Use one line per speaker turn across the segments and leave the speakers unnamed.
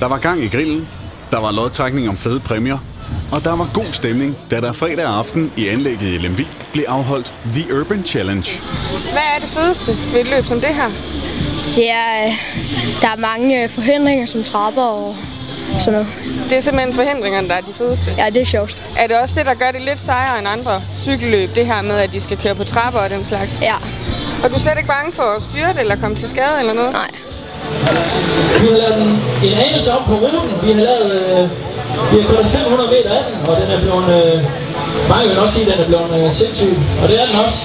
Der var gang i grillen, der var lodtrækning om fede præmier, og der var god stemning, da der fredag aften i anlægget i Lemvig blev afholdt The Urban Challenge.
Hvad er det fedeste ved et løb som det her?
Det er, øh, der er mange øh, forhindringer som trapper og sådan noget.
Det er simpelthen forhindringerne, der er de fedeste.
Ja, det er sjovt.
Er det også det, der gør det lidt sejere end andre cykelløb, det her med, at de skal køre på trapper og den slags?
Ja,
Og du er slet ikke bange for at styre det eller komme til skade eller noget?
nej.
Vi har lavet en, anelse om på ruten. Vi har lavet, øh, vi har kørt 500 meter af den, og den er blevet, øh, mange vil nok sige, at den er blevet øh, sindssyg. Og det er den også.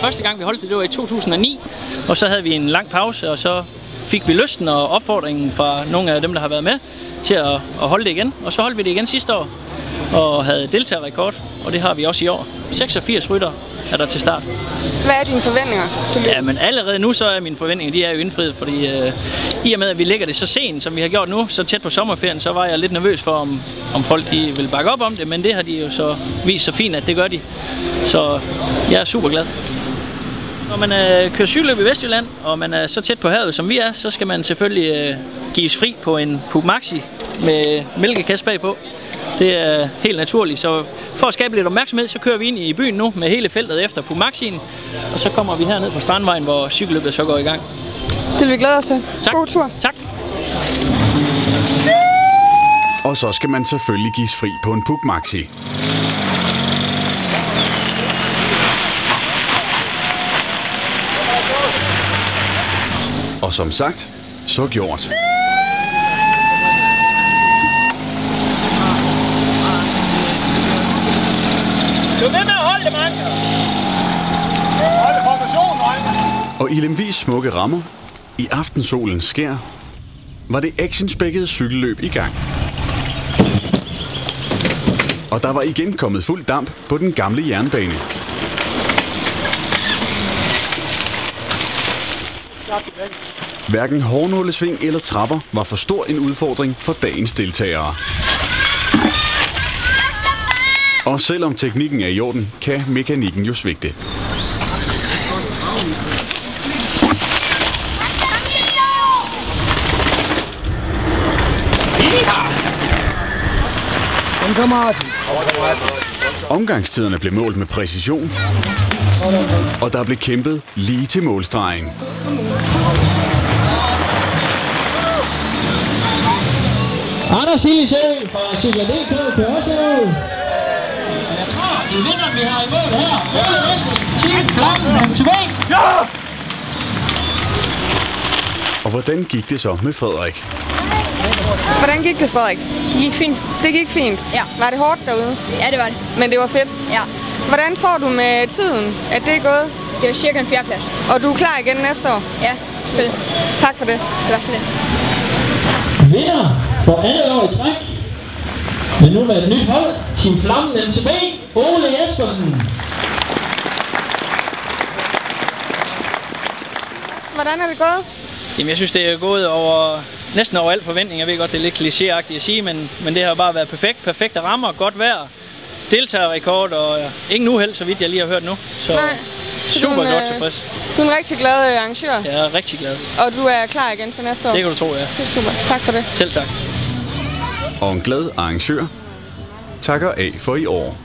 Første gang vi holdt det, det var i 2009, og så havde vi en lang pause, og så fik vi lysten og opfordringen fra nogle af dem, der har været med, til at, at holde det igen. Og så holdt vi det igen sidste år, og havde deltagerrekord, og det har vi også i år. 86 rytter er der til start.
Hvad er dine forventninger til løbet?
Ja, men allerede nu så er mine forventninger, de er jo indfriet, fordi øh, i og med, at vi lægger det så sent, som vi har gjort nu, så tæt på sommerferien, så var jeg lidt nervøs for, om, om folk de vil bakke op om det, men det har de jo så vist så fint, at det gør de. Så jeg er super glad. Når man øh, kører cykelløb i Vestjylland, og man er så tæt på havet, som vi er, så skal man selvfølgelig øh, gives fri på en Puk Maxi med mælkekasse bagpå. Det er helt naturligt, så for at skabe lidt opmærksomhed, så kører vi ind i byen nu med hele feltet efter Puk Maxien, og så kommer vi herned på Strandvejen, hvor cykelløbet så går i gang.
Det vil vi glæde os til.
Tak.
God tur.
Tak.
Og så skal man selvfølgelig gives fri på en Puk Maxi. Og som sagt, så gjort.
Du er med med at holde det, mand!
Og i Lemvis smukke rammer, i aftensolens skær, var det actionspækkede cykelløb i gang. Og der var igen kommet fuld damp på den gamle jernbane. Hverken hårnålesving eller trapper var for stor en udfordring for dagens deltagere. Og selvom teknikken er i orden, kan mekanikken jo svigte. Omgangstiderne blev målt med præcision, og der blev kæmpet lige til målstregen.
Anders Hillesø fra kører også i mål. Jeg tror, det er vinderen, vi har i mål her. Ole Vesters, Team Flammen, MTV.
Og hvordan gik det så med Frederik?
Hvordan gik det, Frederik?
Det gik fint.
Det gik fint.
Ja.
Var det hårdt derude?
Ja, det var det.
Men det var fedt.
Ja.
Hvordan tror du med tiden, at det er gået?
Det var cirka en fjerdeplads.
Og du er klar igen næste år?
Ja, selvfølgelig.
Tak for det.
Det var så lidt.
Vinder for andet år i træk. Men nu med et nyt hold. Team Flammen MTB. Ole Jespersen.
Hvordan er det gået?
Jamen, jeg synes, det er gået over næsten over al forventning. Jeg ved godt, det er lidt klichéagtigt at sige, men, men det har bare været perfekt. Perfekte rammer, godt vejr, deltagerrekord og ja, ingen uheld, så vidt jeg lige har hørt nu. Så
Nej. Så
super
du
godt
øh,
tilfreds.
Du er en rigtig glad øh, arrangør,
Jeg er rigtig glad.
og du er klar igen til næste år.
Det kan du tro, ja.
Det er super. Tak for det.
Selv tak.
Og en glad arrangør takker af for i år.